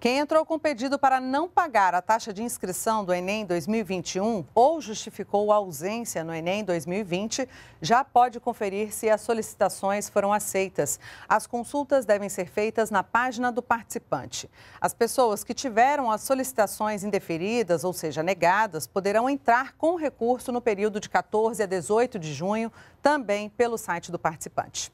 Quem entrou com pedido para não pagar a taxa de inscrição do Enem 2021 ou justificou a ausência no Enem 2020 já pode conferir se as solicitações foram aceitas. As consultas devem ser feitas na página do participante. As pessoas que tiveram as solicitações indeferidas, ou seja, negadas, poderão entrar com recurso no período de 14 a 18 de junho, também pelo site do participante.